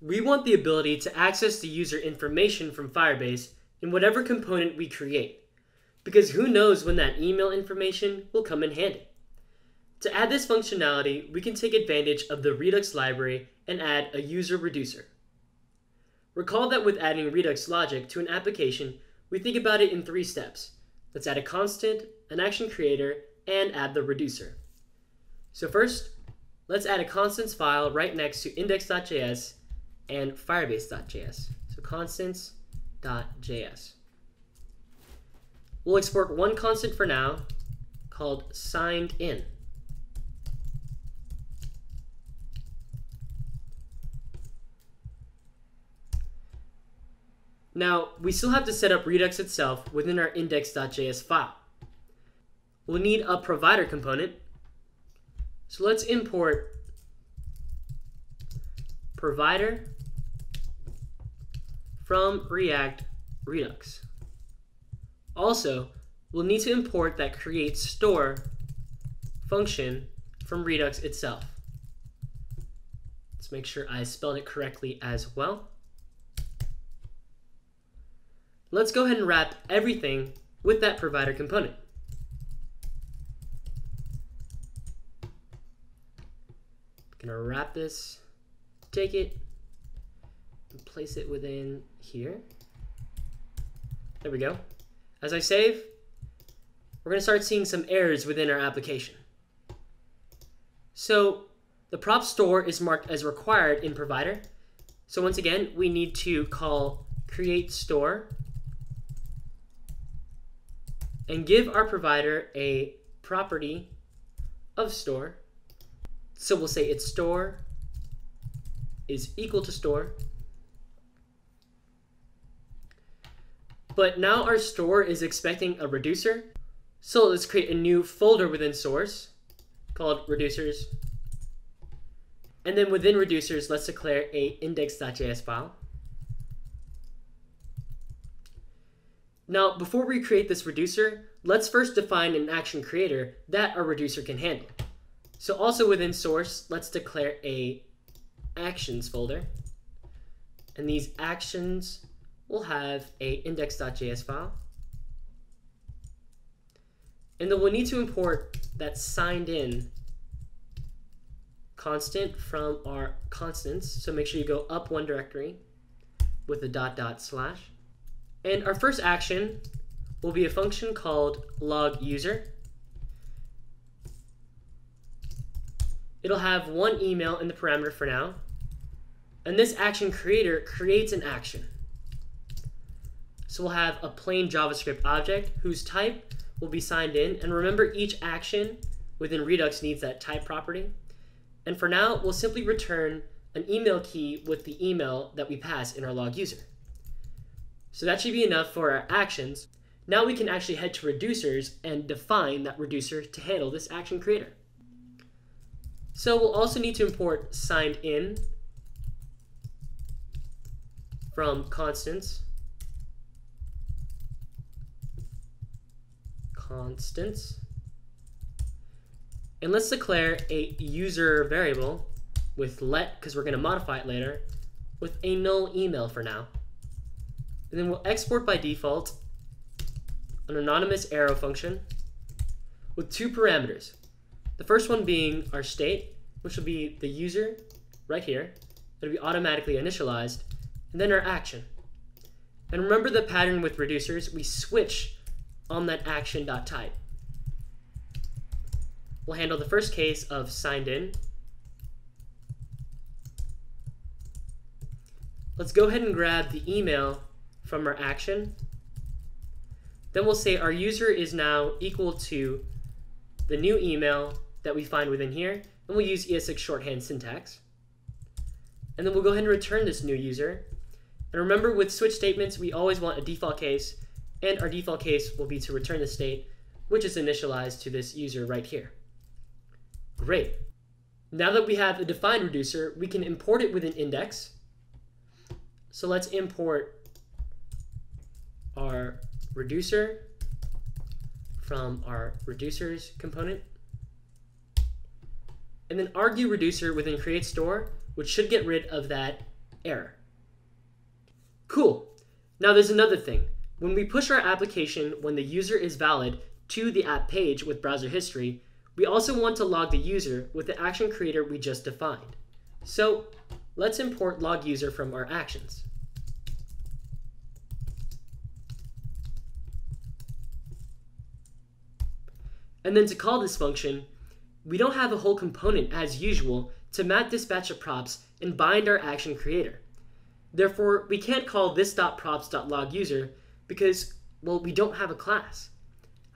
we want the ability to access the user information from Firebase in whatever component we create, because who knows when that email information will come in handy. To add this functionality, we can take advantage of the Redux library and add a user reducer. Recall that with adding Redux logic to an application, we think about it in three steps. Let's add a constant, an action creator, and add the reducer. So first, let's add a constants file right next to index.js and firebase.js. So constants.js. We'll export one constant for now called signed in. Now, we still have to set up Redux itself within our index.js file. We'll need a provider component. So let's import provider from React Redux. Also, we'll need to import that create store function from Redux itself. Let's make sure I spelled it correctly as well. Let's go ahead and wrap everything with that provider component. Gonna wrap this, take it, and place it within here. There we go. As I save, we're gonna start seeing some errors within our application. So the prop store is marked as required in provider. So once again, we need to call create store and give our provider a property of store. So we'll say its store is equal to store. But now our store is expecting a reducer. So let's create a new folder within source called reducers. And then within reducers, let's declare a index.js file. Now, before we create this reducer, let's first define an action creator that our reducer can handle. So also within source, let's declare a actions folder. And these actions will have a index.js file. And then we'll need to import that signed in constant from our constants. So make sure you go up one directory with a dot dot slash. And our first action will be a function called log user. It'll have one email in the parameter for now. And this action creator creates an action. We'll have a plain JavaScript object whose type will be signed in. And remember, each action within Redux needs that type property. And for now, we'll simply return an email key with the email that we pass in our log user. So that should be enough for our actions. Now we can actually head to reducers and define that reducer to handle this action creator. So we'll also need to import signed in from constants. Constants. And let's declare a user variable with let, because we're going to modify it later, with a null email for now. And then we'll export by default an anonymous arrow function with two parameters. The first one being our state, which will be the user right here. It'll be automatically initialized. And then our action. And remember the pattern with reducers, we switch on that action.type. We'll handle the first case of signed in. Let's go ahead and grab the email from our action. Then we'll say our user is now equal to the new email that we find within here, and we'll use ES6 shorthand syntax. And then we'll go ahead and return this new user. And remember, with switch statements, we always want a default case, and our default case will be to return the state, which is initialized to this user right here. Great. Now that we have a defined reducer, we can import it with an index. So let's import our reducer from our reducers component. And then argue reducer within create store, which should get rid of that error. Cool. Now there's another thing. When we push our application when the user is valid to the app page with browser history, we also want to log the user with the action creator we just defined. So let's import log user from our actions. And then to call this function, we don't have a whole component as usual to map dispatch to props and bind our action creator. Therefore, we can't call this.props.loguser because, well, we don't have a class.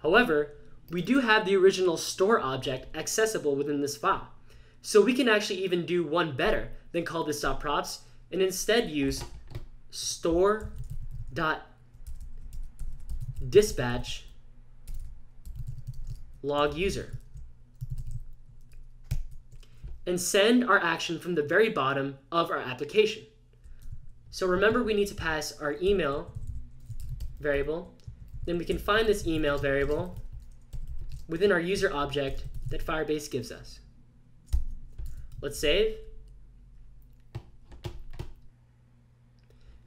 However, we do have the original store object accessible within this file. So we can actually even do one better than call this props and instead use store dot dispatch log user and send our action from the very bottom of our application. So remember we need to pass our email variable. Then we can find this email variable within our user object that Firebase gives us. Let's save.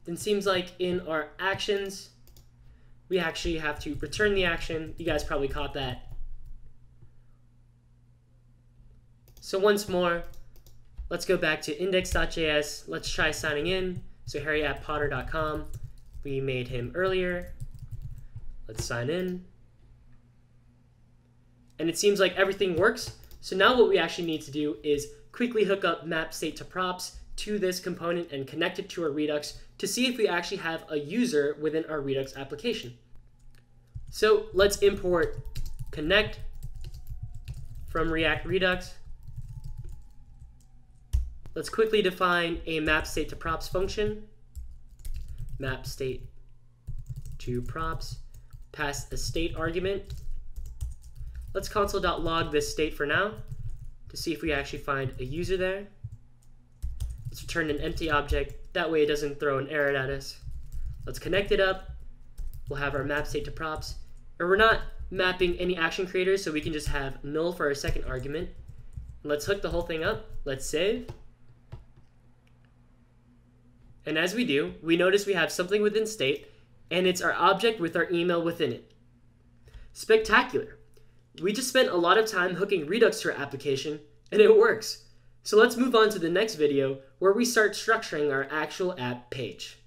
Then seems like in our actions, we actually have to return the action. You guys probably caught that. So once more, let's go back to index.js. Let's try signing in. So Harry at potter.com. We made him earlier. Let's sign in. And it seems like everything works. So now what we actually need to do is quickly hook up map state to props to this component and connect it to our Redux to see if we actually have a user within our Redux application. So let's import connect from React Redux. Let's quickly define a map state to props function. Map state to props, pass a state argument. Let's console.log this state for now to see if we actually find a user there. Let's return an empty object. That way it doesn't throw an error at us. Let's connect it up. We'll have our map state to props. and we're not mapping any action creators, so we can just have null for our second argument. Let's hook the whole thing up. Let's save. And as we do, we notice we have something within state, and it's our object with our email within it. Spectacular. We just spent a lot of time hooking Redux to our application, and it works. So let's move on to the next video where we start structuring our actual app page.